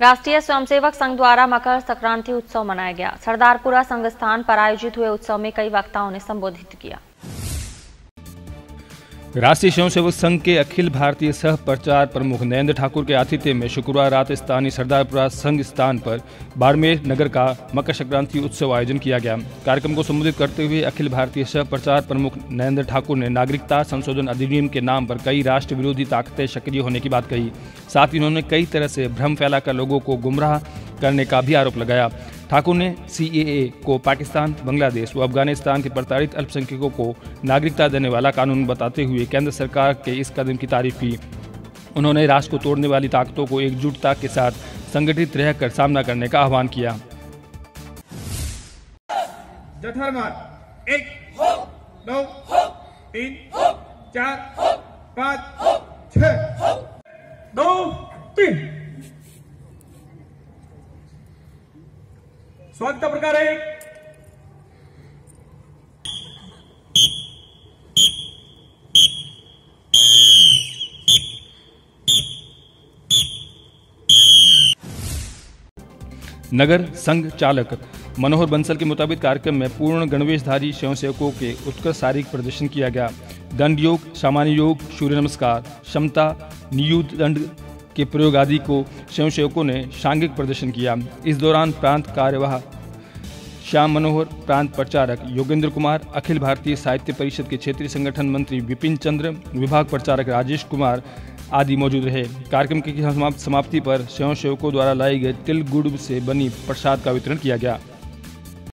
राष्ट्रीय स्वयंसेवक संघ द्वारा मकर संक्रांति उत्सव मनाया गया। सरदारपुरा संघ स्थान पर आयोजित हुए उत्सव में कई वक्ताओं ने संबोधित किया। राष्ट्रीय स्वयंसेवक संघ के अखिल भारतीय सह प्रचार प्रमुख नरेंद्र ठाकुर के आतिथ्य में शुक्रवार रात स्थानीय सरदारपुरा संघ स्थान पर बाड़मेर नगर का मकर संक्रांति उत्सव आयोजन किया गया। कार्यक्रम को संबोधित करते हुए अखिल भारतीय सह प्रचार प्रमुख नरेंद्र ठाकुर ने नागरिकता संशोधन अधिनियम के नाम पर कई राष्ट्र विरोधी ताकतें सक्रिय होने की बात कही। साथ ही उन्होंने कई तरह से भ्रम फैलाकर लोगों को गुमराह करने का भी आरोप लगाया। ठाकुर ने सी को पाकिस्तान, बांग्लादेश व अफ़गानिस्तान के प्रताड़ित अल्पसंख्यकों को नागरिकता देने वाला कानून बताते हुए केंद्र सरकार के इस कदम की तारीफ़ की। उन्होंने राष्ट्र को तोड़ने वाली ताकतों को एकजुटता के साथ संगठित रहकर सामना करने का आह्वान किया। एक, दो, तीन, चार, पाँच दो तीन स्वागत प्रकार। नगर संघ चालक मनोहर बंसल के मुताबिक कार्यक्रम में पूर्ण गणवेशधारी स्वयंसेवकों के उत्कृष्ट शारीरिक प्रदर्शन किया गया। दंड योग सामान्य योग, सूर्य नमस्कार, क्षमता नियुद्ध दंड के प्रयोग आदि को स्वयंसेवकों ने सांघिक प्रदर्शन किया। इस दौरान प्रांत कार्यवाह श्याम मनोहर, प्रांत प्रचारक योगेंद्र कुमार, अखिल भारतीय साहित्य परिषद के क्षेत्रीय संगठन मंत्री विपिन चंद्र, विभाग प्रचारक राजेश कुमार आदि मौजूद रहे। कार्यक्रम की समाप्ति पर स्वयंसेवकों द्वारा लाई गई तिल गुड़ से बनी प्रसाद का वितरण किया गया।